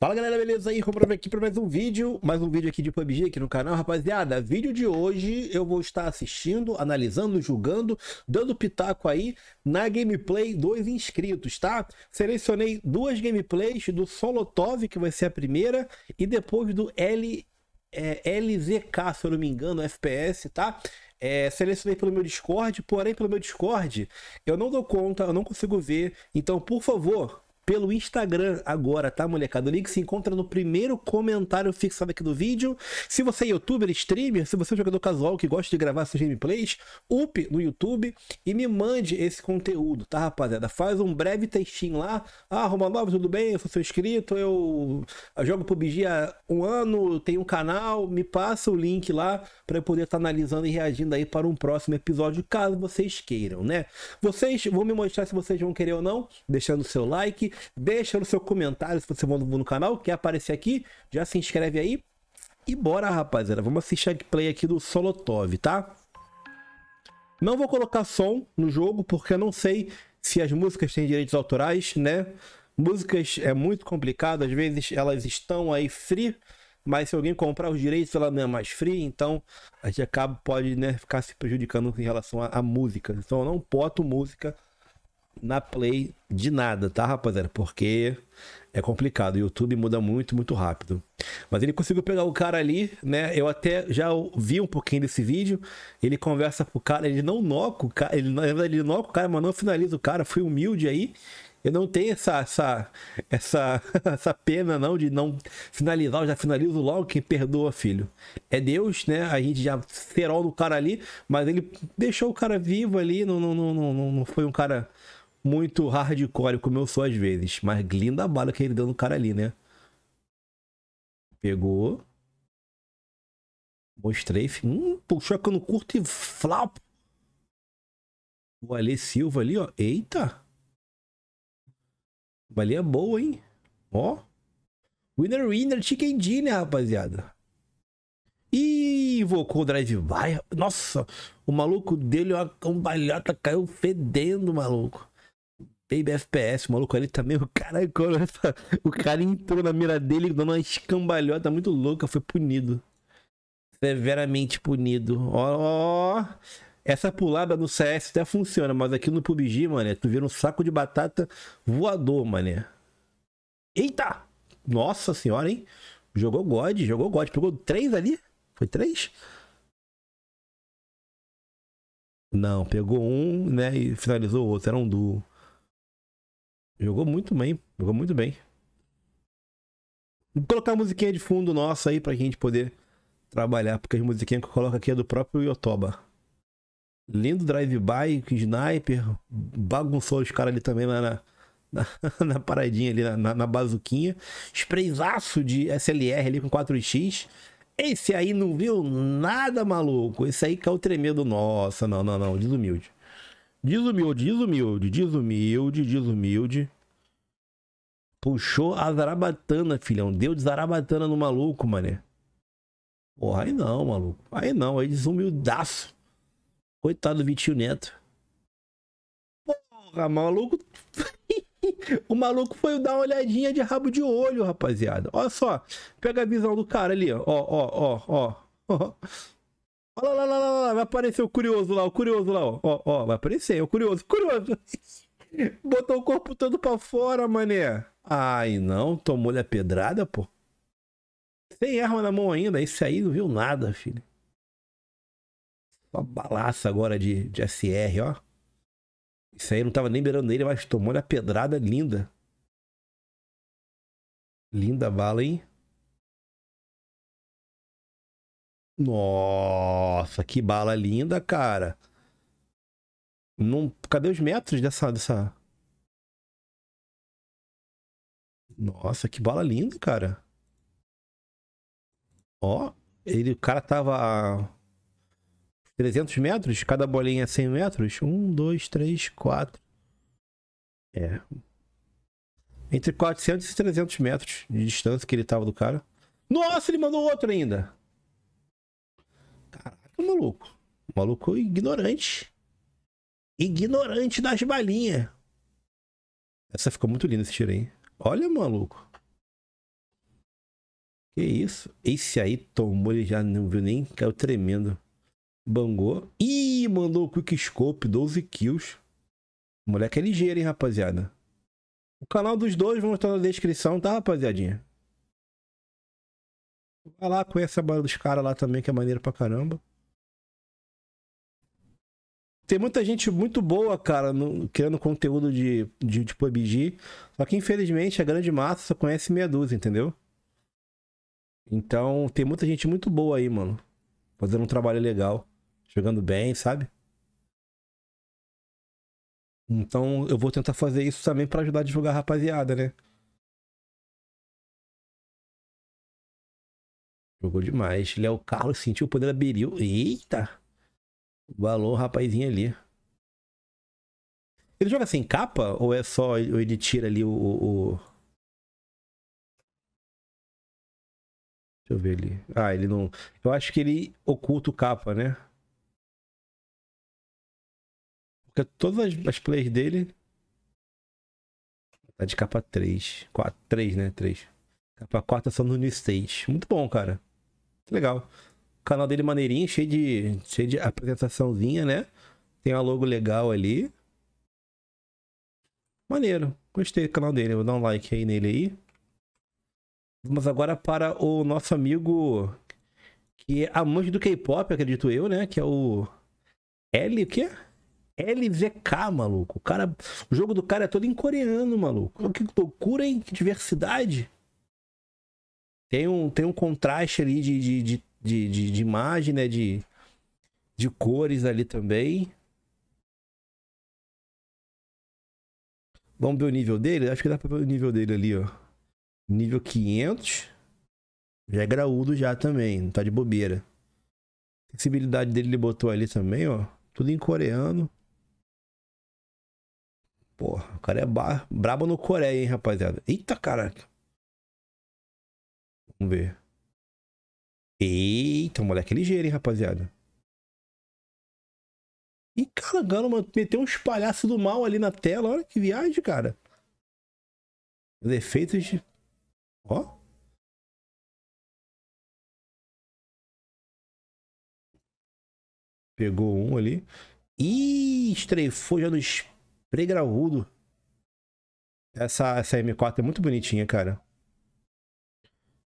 Fala galera, beleza aí? Vamos aqui para mais um vídeo, mais um vídeo aqui de PUBG aqui no canal, rapaziada. Vídeo de hoje eu vou estar assistindo, analisando, julgando, dando pitaco aí na gameplay dos inscritos, tá? Selecionei duas gameplays do Solotov, que vai ser a primeira, e depois do L, é, LZK, se eu não me engano, FPS, tá? É, selecionei pelo meu Discord, porém pelo meu Discord eu não dou conta, eu não consigo ver, então por favor pelo Instagram agora, tá, molecada? O link se encontra no primeiro comentário fixado aqui do vídeo. Se você é youtuber, streamer, se você é um jogador casual que gosta de gravar seus gameplays, up no YouTube e me mande esse conteúdo, tá, rapaziada? Faz um breve textinho lá. Ah, Romanov, tudo bem? Eu sou seu inscrito, eu, eu jogo PUBG há um ano, tenho um canal, me passa o link lá para eu poder estar tá analisando e reagindo aí para um próximo episódio, caso vocês queiram, né? Vocês vão me mostrar se vocês vão querer ou não, deixando o seu like, Deixa no seu comentário se você for no canal, quer aparecer aqui, já se inscreve aí. E bora, rapaziada. Vamos assistir a gameplay aqui do Solotov, tá? Não vou colocar som no jogo, porque eu não sei se as músicas têm direitos autorais, né? Músicas é muito complicado, às vezes elas estão aí free, mas se alguém comprar os direitos, ela não é mais free, então a gente acaba, pode né, ficar se prejudicando em relação a música. Então eu não boto música na Play de nada, tá, rapaziada? Porque é complicado. O YouTube muda muito, muito rápido. Mas ele conseguiu pegar o cara ali, né? Eu até já vi um pouquinho desse vídeo. Ele conversa com o cara, ele não noca o cara, ele, ele noca o cara, mas não finaliza o cara. Fui humilde aí. Eu não tenho essa, essa, essa, essa pena não de não finalizar, eu já finalizo logo quem perdoa, filho. É Deus, né? A gente já ferou no cara ali, mas ele deixou o cara vivo ali, não, não, não, não, não foi um cara muito hardcore como eu sou às vezes. Mas linda a bala que ele deu no cara ali, né? Pegou. Mostrei. Hum, puxou eu não curto e flap. O Ale Silva ali, ó. Eita. Balinha boa, hein? Ó. Winner, winner, chicken dinner, rapaziada. Ih, invocou o drive-by. Nossa, o maluco dele, uma cambalhota, caiu fedendo, maluco. Baby FPS, o maluco ali também, o cara, o cara entrou na mira dele dando uma escambalhota muito louca, foi punido. Severamente punido. Ó, ó, essa pulada no CS até funciona, mas aqui no PUBG, mané, tu vira um saco de batata voador, mané. Eita! Nossa senhora, hein? Jogou God, jogou God. Pegou três ali? Foi três? Não, pegou um, né, e finalizou o outro. Era um duo. Jogou muito bem, jogou muito bem. Vou colocar a musiquinha de fundo nossa aí pra gente poder trabalhar, porque as musiquinhas que eu coloco aqui é do próprio Yotoba. Lindo drive-by, sniper, bagunçou os caras ali também na, na, na, paradinha ali, na, na bazuquinha. Sprayzaço de SLR ali com 4x. Esse aí não viu nada, maluco. Esse aí caiu tremendo. Nossa, não, não, não, desumilde. Desumilde, desumilde, desumilde, desumilde. Puxou a zarabatana, filhão. Deu de zarabatana no maluco, mané. Porra, aí não, maluco. Aí não, aí desumildaço. Coitado do Vitinho Neto. Porra, maluco. o maluco foi dar uma olhadinha de rabo de olho, rapaziada. Olha só. Pega a visão do cara ali, ó. Ó, ó, ó, ó. Olha lá, lá, lá, lá, vai aparecer o curioso lá, o curioso lá, ó. Ó, ó vai aparecer, o curioso, curioso. Botou o corpo todo pra fora, mané. Ai, não, tomou-lhe a pedrada, pô. Sem arma na mão ainda, esse aí não viu nada, filho. Só balaça agora de, de SR, ó. Isso aí não tava nem beirando ele, mas tomou-lhe a pedrada linda. Linda bala, hein? Nossa, que bala linda, cara. Não... Cadê os metros dessa, dessa. Nossa, que bala linda, cara. Ó, ele, o cara tava a 300 metros, cada bolinha é 100 metros. 1, 2, 3, 4. É. Entre 400 e 300 metros de distância que ele tava do cara. Nossa, ele mandou outro ainda. Caraca, maluco. Maluco ignorante. Ignorante das balinhas. Essa ficou muito linda esse tiro aí. Olha, maluco. Que isso? Esse aí tomou, ele já não viu nem, caiu tremendo. Bangou. Ih, mandou o Quick Scope, 12 kills. O moleque é ligeiro, hein, rapaziada. O canal dos dois vão estar na descrição, tá, rapaziadinha? Vai lá, conhece a banda dos caras lá também, que é maneiro pra caramba. Tem muita gente muito boa, cara, no, criando conteúdo de, de, de PUBG. Só que, infelizmente, a grande massa só conhece meia dúzia, entendeu? Então, tem muita gente muito boa aí, mano. Fazendo um trabalho legal. Jogando bem, sabe? Então, eu vou tentar fazer isso também para ajudar a divulgar a rapaziada, né? Jogou demais. Léo Carlos sentiu o poder da Beril. Eita! Balou o rapazinho ali. Ele joga sem capa? Ou é só. Ou ele tira ali o, o. Deixa eu ver ali. Ah, ele não. Eu acho que ele oculta o capa, né? Porque todas as, as plays dele. Tá de capa 3. 4, 3, né? 3. Capa 4 são no New Stage. Muito bom, cara. Legal. Canal dele maneirinho, cheio de, cheio de apresentaçãozinha, né? Tem uma logo legal ali. Maneiro. Gostei do canal dele. Vou dar um like aí nele aí. Vamos agora para o nosso amigo que é amante do K-pop, acredito eu, né? Que é o L, o quê? LZK, maluco. O cara, o jogo do cara é todo em coreano, maluco. Que loucura, hein? Que diversidade. Tem um, tem um contraste ali de, de, de, de, de imagem, né? De, de cores ali também. Vamos ver o nível dele? Acho que dá pra ver o nível dele ali, ó. Nível 500. Já é graúdo já também, não tá de bobeira. A sensibilidade dele ele botou ali também, ó. Tudo em coreano. Porra, o cara é brabo no Coreia, hein, rapaziada. Eita, caraca. Vamos ver. Eita, moleque é ligeiro, hein, rapaziada. Ih, cara, Gano, mano, meteu uns palhaços do mal ali na tela. Olha que viagem, cara. Os efeitos de... Ó. Pegou um ali. Ih, estreifou já no spray graúdo. Essa, essa M4 é muito bonitinha, cara.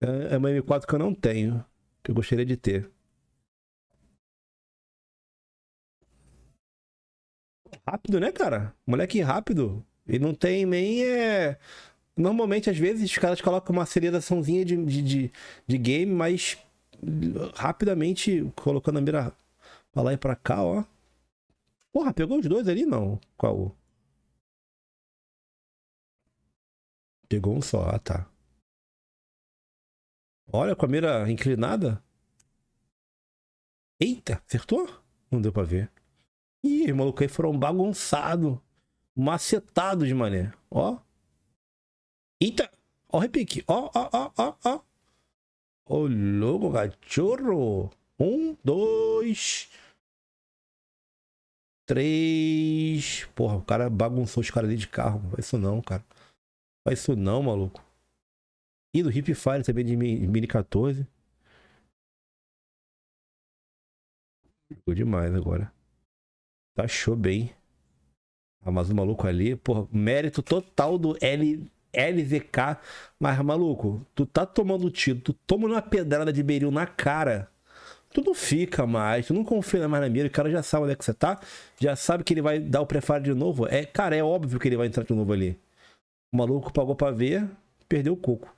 É, é uma M4 que eu não tenho. Que eu gostaria de ter. Rápido, né, cara? Moleque rápido. E não tem nem. É... Normalmente, às vezes, os caras colocam uma aceleraçãozinha de, de, de, de game, mas rapidamente colocando a mira pra lá e pra cá, ó. Porra, pegou os dois ali? Não. Qual? Pegou um só. Ah, tá. Olha, com a mira inclinada. Eita, acertou? Não deu pra ver. Ih, os malucos aí foram bagunçados. Macetados mané. Ó. Eita. Ó o repique. Ó, ó, ó, ó, ó. Ô, louco, cachorro. Um, dois. Três. Porra, o cara bagunçou os caras ali de carro. Faz isso não, cara. Faz isso não, maluco. E do Hip Fire também de Mini 14. Ficou demais agora. Tá show bem. Ah, mas o maluco ali, porra, mérito total do L, LVK. Mas, maluco, tu tá tomando tiro, tu toma uma pedrada de beril na cara. Tu não fica mais, tu não confia mais na mira, o cara já sabe onde é que você tá, já sabe que ele vai dar o prefire de novo. É, cara, é óbvio que ele vai entrar de novo ali. O maluco pagou pra ver, perdeu o coco.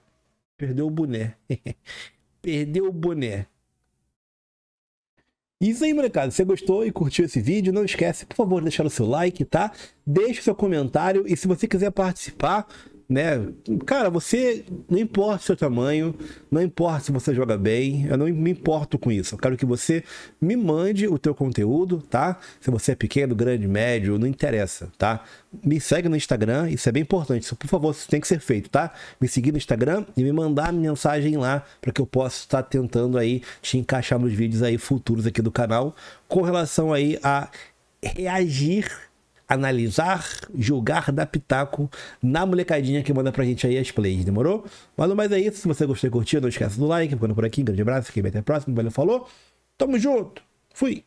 Perdeu o boné. Perdeu o boné. Isso aí, molecada. Se você gostou e curtiu esse vídeo, não esquece, por favor, de deixar o seu like, tá? Deixe o seu comentário e se você quiser participar, né? Cara, você não importa o seu tamanho, não importa se você joga bem, eu não me importo com isso. Eu quero que você me mande o teu conteúdo, tá? Se você é pequeno, grande, médio, não interessa, tá? Me segue no Instagram, isso é bem importante. Isso, por favor, isso tem que ser feito, tá? Me seguir no Instagram e me mandar mensagem lá para que eu possa estar tentando aí te encaixar nos vídeos aí futuros aqui do canal com relação aí a reagir analisar, julgar, dar pitaco na molecadinha que manda pra gente aí as plays, demorou? Mas mais é isso. Se você gostou e curtiu, não esquece do like. Ficando por aqui, grande abraço, fiquei bem até a próxima. Valeu, falou. Tamo junto. Fui.